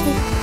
Ready.